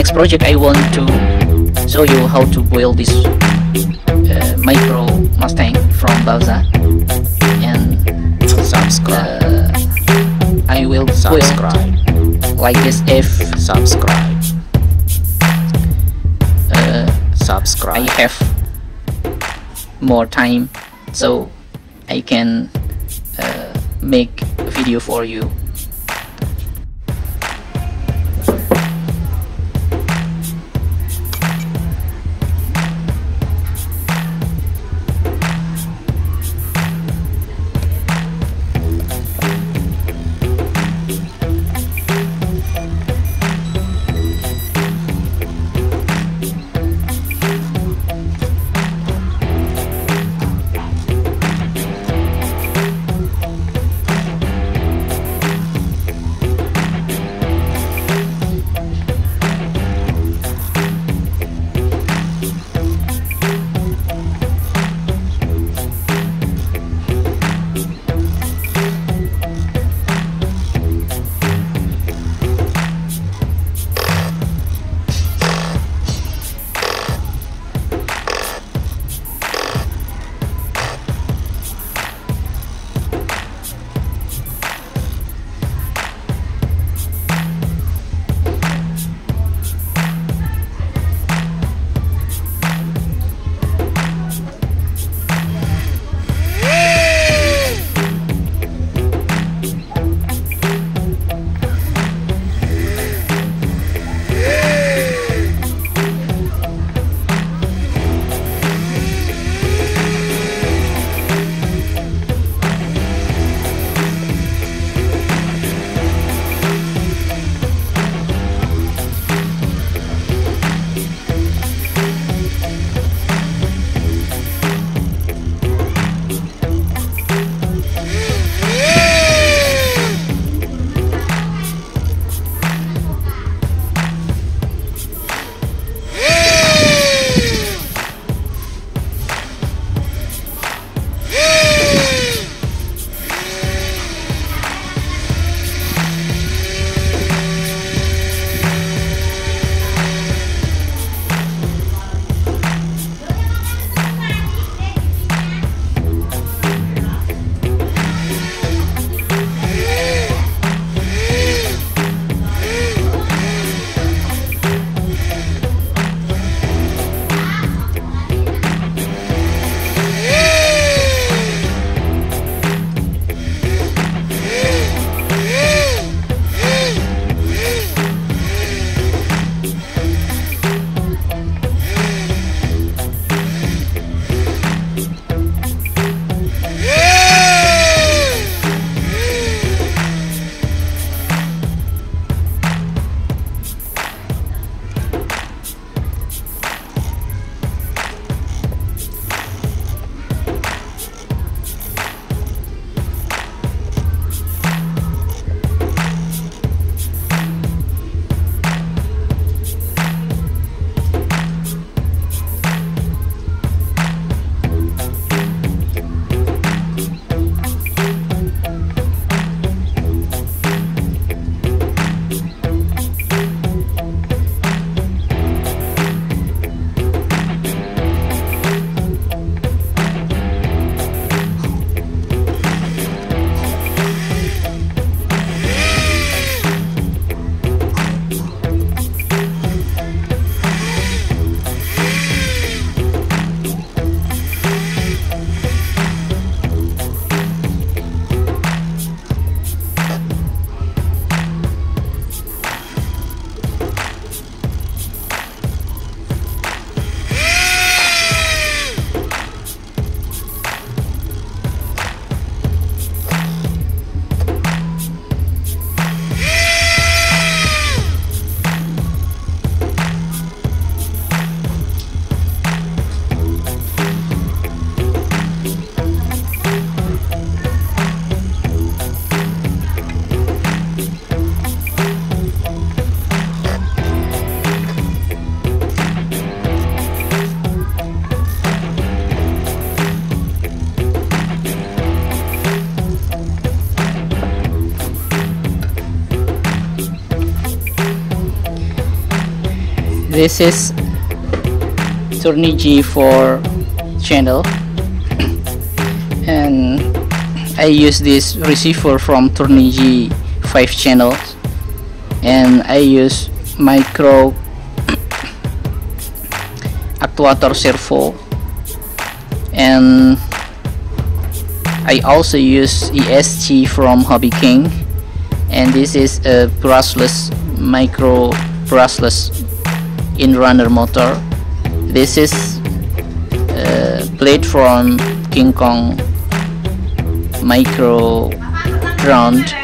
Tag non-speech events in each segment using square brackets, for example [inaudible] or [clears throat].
next project I want to show you how to build this uh, micro Mustang from balsa and subscribe. Uh, I will subscribe. like this if subscribe. uh, I have more time so I can uh, make a video for you this is Turnigy 4 channel. And I use this receiver from Turnigy 5 channel. And I use micro [coughs] actuator servo. And I also use ESC from Hobby King. And this is a brushless micro brushless in runner motor. This is a blade from King Kong micro ground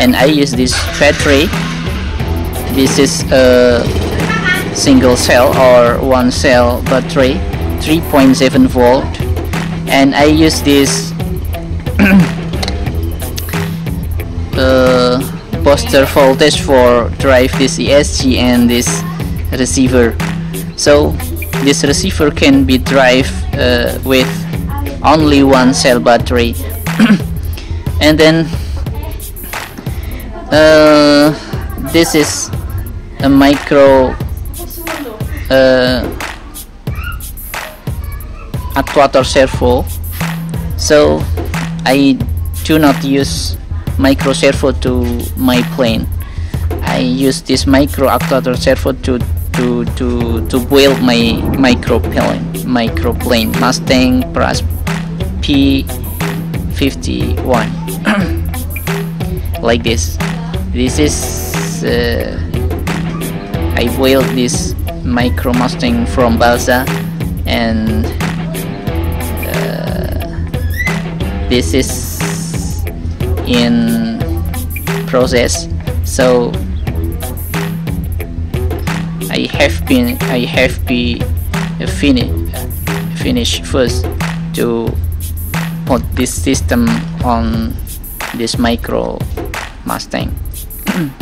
and I use this battery. This is a single cell or one cell battery 3.7 volt and I use this uh, booster voltage for drive this ESC and this receiver. So this receiver can be drive uh, with only one cell battery. [coughs] And then uh, this is a micro uh, actuator servo so I do not use micro servo to my plane. I use this micro actuator servo to to to to build my micro plane micro plane Mustang Plus P51 [clears throat] like this. This is uh, I built this micro Mustang from balsa and uh, this is in process. So I have been I have be finish finish first to put this system on this micro Mustang. [clears throat]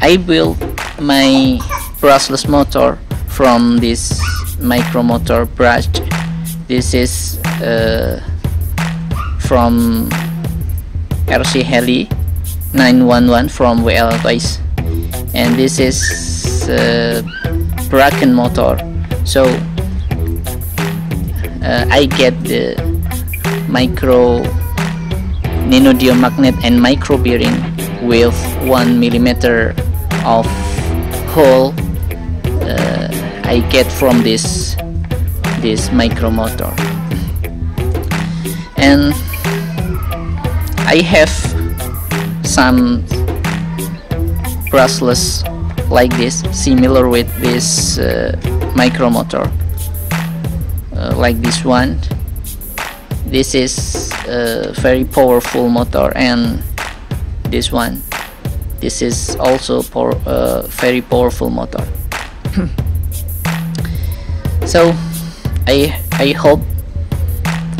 I built my brushless motor from this micro motor brush. This is uh, from RC Heli 911 from WLtoys and this is uh, broken motor so uh, I get the micro neodymium magnet and micro bearing with one millimeter of hole uh, I get from this this micro motor and I have some brushless like this similar with this uh, micro motor uh, like this one. This is a very powerful motor and this one. This is also a uh, very powerful motor. [clears throat] So I I hope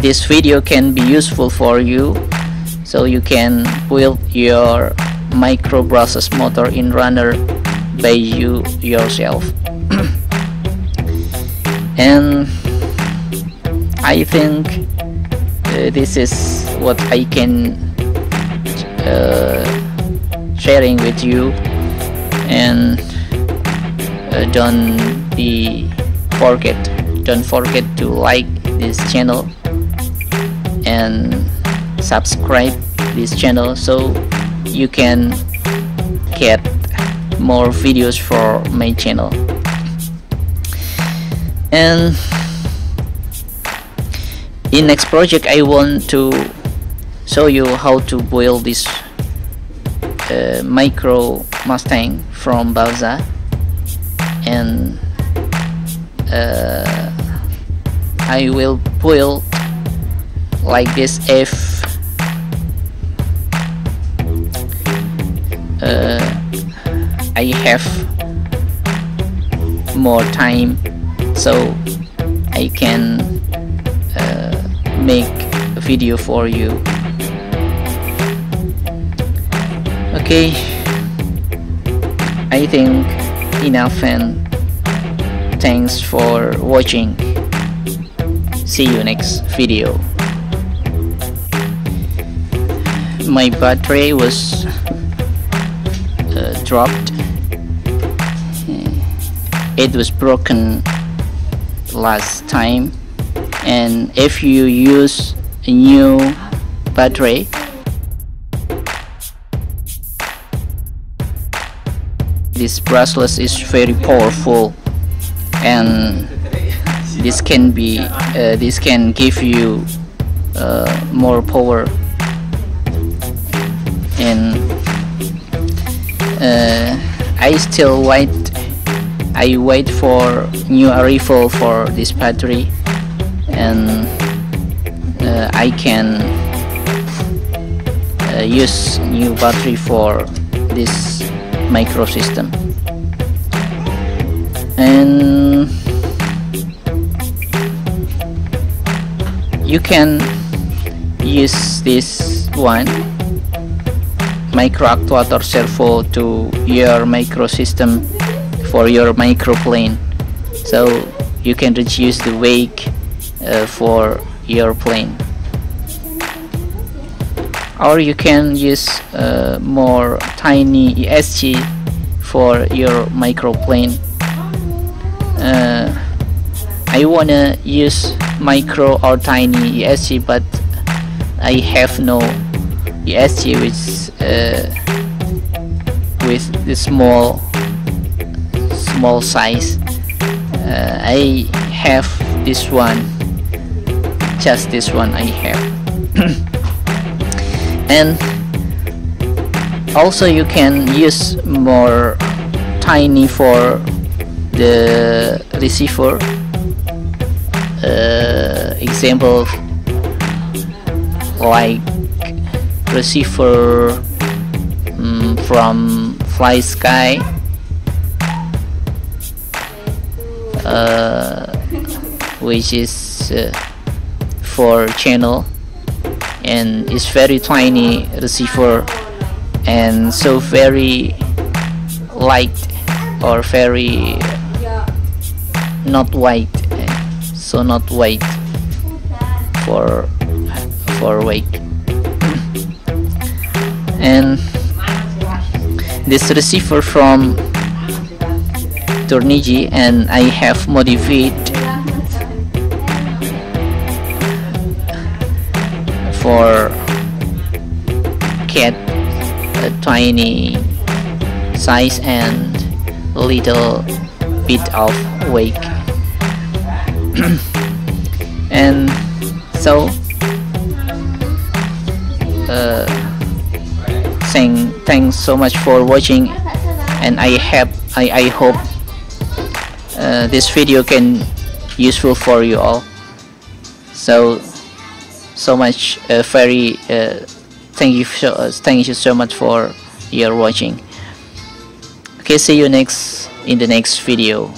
this video can be useful for you so you can build your micro brushless motor in runner by you yourself. [clears throat] And I think uh, this is what I can uh, sharing with you. And uh, don't be forget don't forget to like this channel and subscribe this channel so you can get more videos for my channel. And in next project I want to show you how to build this uh, micro Mustang from Balsa and uh, I will build like this if I have more time so I can uh, make a video for you. Okay. I think enough and thanks for watching. See you next video. My battery was uh, dropped it was broken last time. And if you use a new battery this brushless is very powerful. And this can be uh, this can give you uh, more power. And uh, I still wait I wait for new arrival for this battery and uh, I can uh, use new battery for this microsystem. And you can use this one micro actuator servo to your microsystem for your microplane. So you can reduce the weight uh, for your plane. Or you can use uh, more tiny ESC for your microplane. Uh, I wanna use micro or tiny ESC but I have no ESC with uh, with the small small size. Uh, I have this one just this one I have. [coughs] And also you can use more tiny for the receiver. Uh, example like receiver um, from FlySky uh, which is uh, four channel and it's very tiny receiver and so very light or very not white so not white for for weight and this receiver from Turnigy and I have modified for cat a tiny size and little bit of weight. [clears throat] And so uh, saying thanks so much for watching and I have I, I hope uh, this video can useful for you all. So so much uh, very uh, thank you so, uh, thank you so much for your watching. Okay see you next in the next video